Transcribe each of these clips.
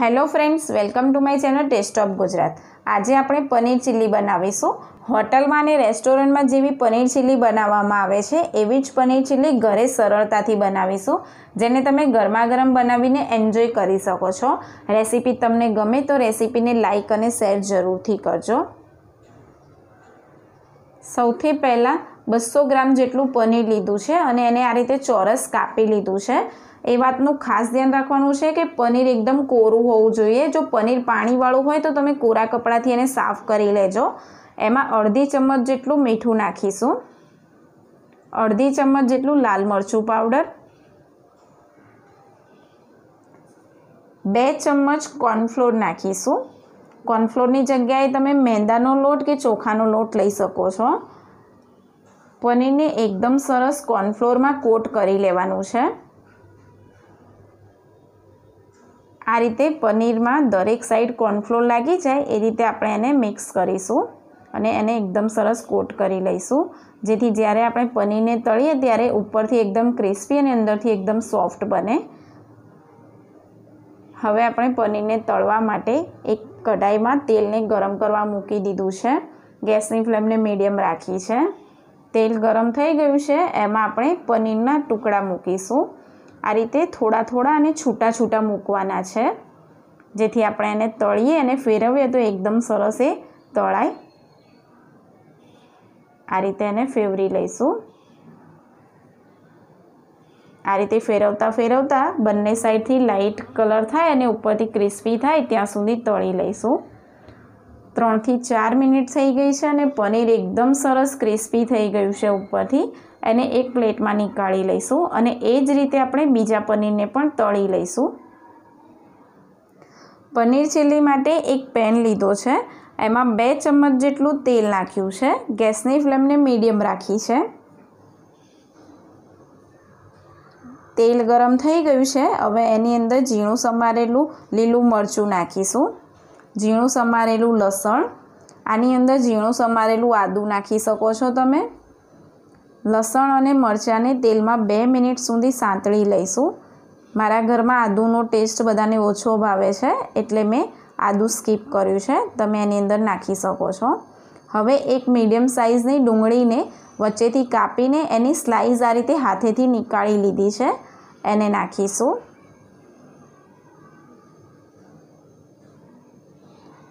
Hello friends, welcome to my channel taste of Gujarat. આજે આપણે paneer chilli બનાવીશું. હોટલમાં અને રેસ્ટોરન્ટમાં જેવી પનીર ચીલી બનાવવામાં આવે છે, એવી જ પનીર ચીલી ઘરે સરળતાથી બનાવીશું, જેને તમે ગરમા ગરમ બનાવીને એન્જોય કરી શકો છો. રેસીપી તમને ગમે તો રેસીપીને લાઇક અને શેર જરૂરથી કરજો. સૌથી પહેલાં બસો ગ્રામ જેટલું પનીર લીધું છે અને એને આ રીતે ચોરસ કાપી લીધું છે. એ વાતનું ખાસ ધ્યાન રાખવાનું છે કે પનીર એકદમ કોરું હોવું જોઈએ. જો પનીર પાણીવાળું હોય તો તમે કોરા કપડાથી એને સાફ કરી લેજો. એમાં અડધી ચમચ જેટલું મીઠું નાખીશું. અડધી ચમચ જેટલું લાલ મરચું પાવડર. બે ચમચ કોર્નફ્લોર નાખીશું. કોર્નફ્લોરની જગ્યાએ તમે મેંદાનો લોટ કે ચોખાનો લોટ લઈ શકો છો. પનીરને એકદમ સરસ કોર્નફ્લોરમાં કોટ કરી લેવાનું છે. આ રીતે પનીરમાં દરેક સાઈડ કોર્નફ્લોર લાગી જાય, એ રીતે આપણે એને મિક્સ કરીશું અને એને એકદમ સરસ કોટ કરી લઈશું. જેથી જ્યારે આપણે પનીરને તળીએ ત્યારે ઉપરથી એકદમ ક્રિસ્પી અને અંદરથી એકદમ સોફ્ટ બને. હવે આપણે પનીરને તળવા માટે એક કઢાઈમાં તેલને ગરમ કરવા મૂકી દીધું છે. ગેસની ફ્લેમને મીડિયમ રાખી છે. તેલ ગરમ થઈ ગયું છે, એમાં આપણે પનીરના ટુકડા મૂકીશું. આ રીતે થોડા થોડા અને છૂટા છૂટા મૂકવાના છે. જેથી આપણે એને તળીએ અને ફેરવીએ તો એકદમ સરસ એ તળાય. આ રીતે એને ફેવરી લઈશું. આ રીતે ફેરવતા ફેરવતા બંને સાઈડથી લાઇટ કલર થાય અને ઉપરથી ક્રિસ્પી થાય ત્યાં સુધી તળી લઈશું. ત્રણથી ચાર મિનિટ થઈ ગઈ છે અને પનીર એકદમ સરસ ક્રિસ્પી થઈ ગયું છે ઉપરથી. એને એક પ્લેટમાં નીકાળી લઈશું અને એ જ રીતે આપણે બીજા પનીરને પણ તળી લઈશું. પનીર ચીલી માટે એક પેન લીધો છે. એમાં બે ચમચ જેટલું તેલ નાખ્યું છે. ગેસની ફ્લેમને મીડિયમ રાખી છે. તેલ ગરમ થઈ ગયું છે. હવે એની અંદર ઝીણું સમારેલું લીલું મરચું નાખીશું. ઝીણું સમારેલું લસણ. આની અંદર ઝીણું સમારેલું આદું નાખી શકો છો તમે. લસણ અને મરચાંને તેલમાં બે મિનિટ સુધી સાંતળી લઈશું. મારા ઘરમાં આદુનો ટેસ્ટ બધાને ઓછો ભાવે છે, એટલે મેં આદું સ્કીપ કર્યું છે. તમે એની અંદર નાખી શકો છો. હવે એક મીડિયમ સાઇઝની ડુંગળીને વચ્ચેથી કાપીને એની સ્લાઇસ આ રીતે હાથેથી નીકાળી લીધી છે. એને નાખીશું.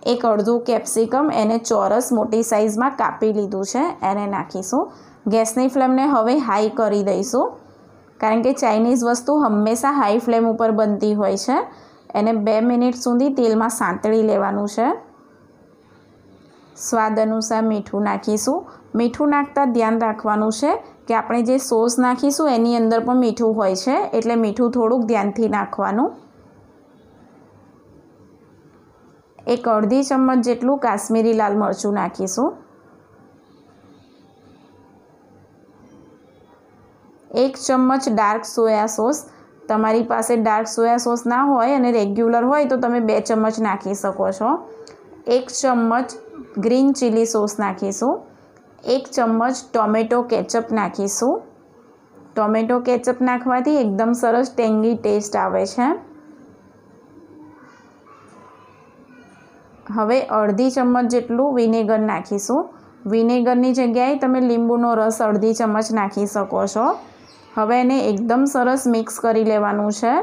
એક અડધું કેપ્સિકમ એને ચોરસ મોટી સાઇઝમાં કાપી લીધું છે, એને નાખીશું. ગેસની ફ્લેમને હવે હાઈ કરી દઈશું, કારણ કે ચાઇનીઝ વસ્તુ હંમેશા હાઈ ફ્લેમ ઉપર બનતી હોય છે. એને બે મિનિટ સુધી તેલમાં સાંતળી લેવાનું છે. સ્વાદ અનુસાર મીઠું નાખીશું. મીઠું નાખતા ધ્યાન રાખવાનું છે કે આપણે જે સોસ નાખીશું એની અંદર પણ મીઠું હોય છે, એટલે મીઠું થોડુંક ધ્યાનથી નાખવાનું. એક અડધી ચમચ જેટલું કાશ્મીરી લાલ મરચું નાખીશું. એક ચમચ ડાર્ક સોયા સોસ. તમારી પાસે ડાર્ક સોયા સોસ ના હોય અને રેગ્યુલર હોય તો તમે બે ચમચ નાખી શકો છો. એક ચમચ ગ્રીન ચીલી સોસ નાખીશું. એક ચમચ ટોમેટો કેચઅપ નાખીશું. ટોમેટો કેચઅપ નાખવાથી એકદમ સરસ ટેંગી ટેસ્ટ આવે છે. હવે અડધી ચમચ જેટલું વિનેગર નાખીશું. વિનેગરની જગ્યાએ તમે લીંબુનો રસ અડધી ચમચ નાખી શકો છો. હવે એને એકદમ સરસ મિક્સ કરી લેવાનું છે.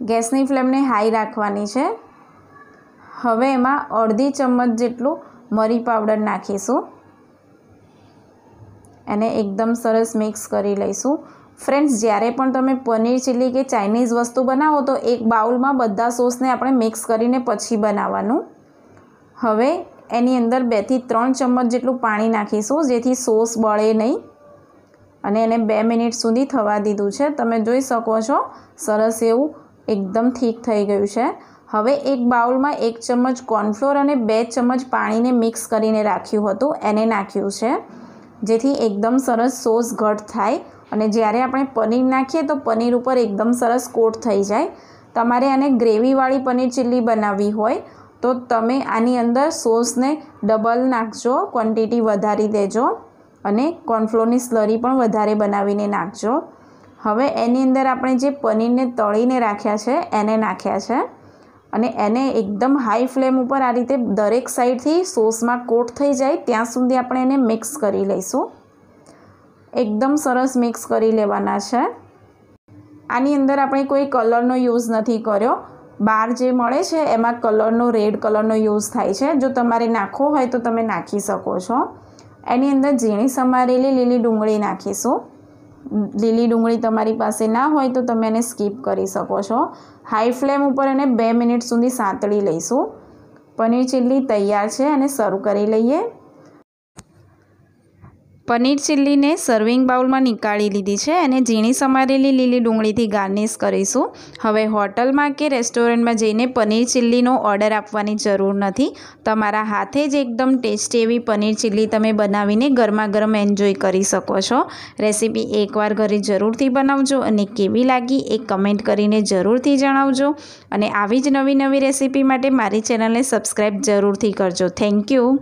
ગેસની ફ્લેમને હાઈ રાખવાની છે. હવે એમાં અડધી ચમચ જેટલું મરી પાવડર નાખીશું. એને એકદમ સરસ મિક્સ કરી લઈશું. ફ્રેન્ડ્સ, જ્યારે પણ તમે પનીર ચીલી કે ચાઇનીઝ વસ્તુ બનાવો, તો એક બાઉલમાં બધા સોસને આપણે મિક્સ કરીને પછી બનાવવાનું. હવે એની અંદર બેથી ત્રણ ચમચ જેટલું પાણી નાખીશું, જેથી સોસ બળે નહીં. અને એને બે મિનિટ સુધી થવા દીધું છે. તમે જોઈ શકો છો, સરસ એવું એકદમ ઠીક થઈ ગયું છે. હવે એક બાઉલમાં એક ચમચ કોર્નફ્લોર અને બે ચમચ પાણીને મિક્સ કરીને રાખ્યું હતું. એને નાખ્યું છે, જેથી એકદમ સરસ સોસ ઘટ થાય. અને જ્યારે આપણે પનીર નાખીએ તો પનીર ઉપર એકદમ સરસ કોટ થઈ જાય. તમારે આને ગ્રેવીવાળી પનીર ચીલી બનાવવી હોય તો તમે આની અંદર સોસને ડબલ નાખજો, ક્વોન્ટિટી વધારી દેજો અને કોર્નફ્લોરની સ્લરી પણ વધારે બનાવીને નાખજો. હવે એની અંદર આપણે જે પનીરને તળીને રાખ્યા છે, એને નાખ્યા છે અને એને એકદમ હાઈ ફ્લેમ ઉપર આ રીતે દરેક સાઈડથી સોસમાં કોટ થઈ જાય, ત્યાં સુધી આપણે એને મિક્સ કરી લઈશું. એકદમ સરસ મિક્સ કરી લેવાના છે. આની અંદર આપણે કોઈ કલરનો યુઝ નથી કર્યો. બહાર જે મળે છે, એમાં કલરનો, રેડ કલરનો યુઝ થાય છે. જો તમારે નાખવો હોય તો તમે નાખી શકો છો. એની અંદર ઝીણી સમારેલી લીલી ડુંગળી નાખીશું. લીલી ડુંગળી તમારી પાસે ના હોય તો તમે એને સ્કીપ કરી શકો છો. હાઈ ફ્લેમ ઉપર એને બે મિનિટ સુધી સાંતળી લઈશું. પનીર ચીલી તૈયાર છે અને સર્વ કરી લઈએ. પનીર ચીલ્લીને સર્વિંગ બાઉલમાં નીકાળી લીધી છે અને ઝીણી સમારેલી લીલી ડુંગળીથી ગાર્નિશ કરીશું. હવે હોટલમાં કે રેસ્ટોરન્ટમાં જઈને પનીર ચીલ્લીનો ઓર્ડર આપવાની જરૂર નથી. તમારા હાથે જ એકદમ ટેસ્ટી એવી પનીર ચીલ્લી તમે બનાવીને ગરમા ગરમ એન્જોય કરી શકો છો. રેસીપી એકવાર ઘરે જરૂરથી બનાવજો અને કેવી લાગી એ કમેન્ટ કરીને જરૂરથી જણાવજો. અને આવી જ નવી નવી રેસીપી માટે મારી ચેનલને સબસ્ક્રાઈબ જરૂરથી કરજો. Thank you